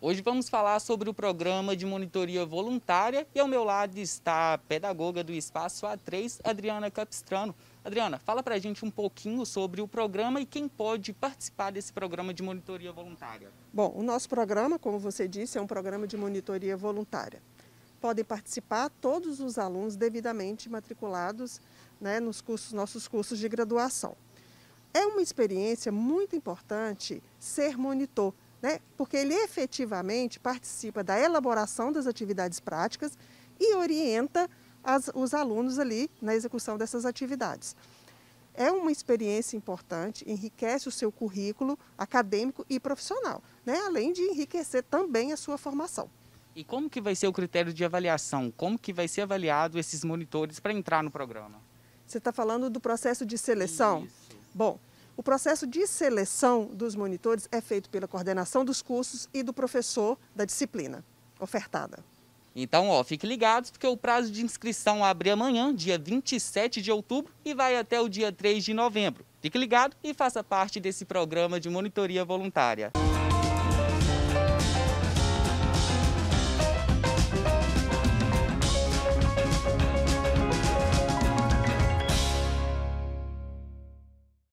Hoje vamos falar sobre o programa de monitoria voluntária e ao meu lado está a pedagoga do Espaço A3, Adriana Capistrano. Adriana, fala para a gente um pouquinho sobre o programa e quem pode participar desse programa de monitoria voluntária. Bom, o nosso programa, como você disse, é um programa de monitoria voluntária. Podem participar todos os alunos devidamente matriculados né, nos cursos, nossos cursos de graduação. É uma experiência muito importante ser monitor, né? porque ele efetivamente participa da elaboração das atividades práticas e orienta as, os alunos ali na execução dessas atividades. É uma experiência importante, enriquece o seu currículo acadêmico e profissional, né? além de enriquecer também a sua formação. E como que vai ser o critério de avaliação? Como que vai ser avaliado esses monitores para entrar no programa? Você está falando do processo de seleção? Isso. Bom, o processo de seleção dos monitores é feito pela coordenação dos cursos e do professor da disciplina ofertada. Então, ó, fique ligados porque o prazo de inscrição abre amanhã, dia 27 de outubro, e vai até o dia 3 de novembro. Fique ligado e faça parte desse programa de monitoria voluntária.